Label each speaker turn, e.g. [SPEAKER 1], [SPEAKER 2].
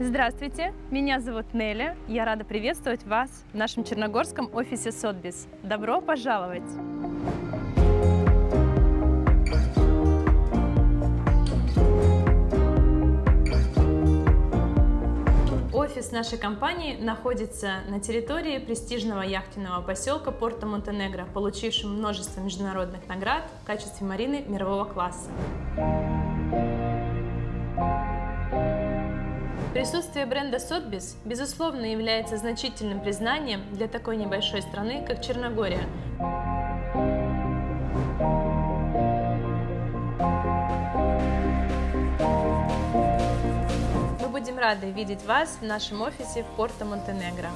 [SPEAKER 1] Здравствуйте, меня зовут Неля. Я рада приветствовать вас в нашем черногорском офисе Сотбис. Добро пожаловать! Офис нашей компании находится на территории престижного яхтенного поселка Порто Монтенегро, получившем множество международных наград в качестве марины мирового класса. Присутствие бренда Сотбис, безусловно, является значительным признанием для такой небольшой страны, как Черногория. Мы будем рады видеть вас в нашем офисе в Порто Монтенегро.